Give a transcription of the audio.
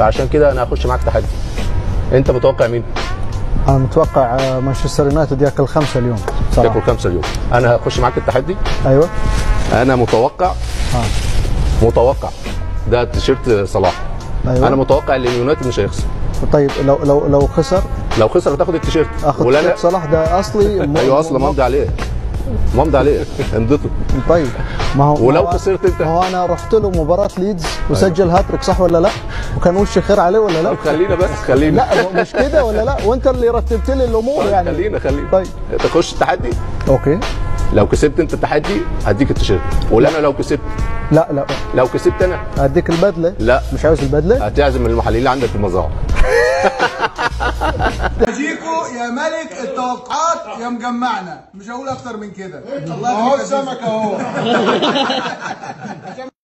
فعشان كده أنا هخش معاك تحدي. أنت متوقع مين؟ أنا متوقع آه، مانشستر يونايتد ياكل خمسة اليوم صراحة خمسة اليوم. أنا هخش معاك التحدي؟ أيوه. أنا متوقع. آه. متوقع. ده تيشيرت صلاح أيوة. أنا متوقع إن اليونايتد مش هيخسر. طيب لو لو لو خسر؟ لو خسر هتاخد التيشيرت. اخذ ولا صلاح؟ ده أصلي أيوه أصلا ممضي عليه. ممضي عليه. امضته طيب. ما هو ولو خسرت أنت؟ ما هو أنا رحت له مباراة ليدز وسجل هاتريك صح ولا لا؟ وكان وشي خير عليه ولا لا؟ خلينا بس خلينا. لا مش كده ولا لا؟ وانت اللي رتبت لي الأمور طيب، يعني. خلينا خلينا. طيب. تخش التحدي. okay. لو كسبت انت التحدي هديك التيشيرت. ولا أنا لو كسبت. لا لا. لو كسبت أنا. اديك البدلة. لا. مش عاوز البدلة؟ هتعزم المحللين اللي عندك في المزرعة. جيكو يا ملك التوقعات يا مجمعنا. مش هقول أكتر من كده. الله أهو السمك أهو.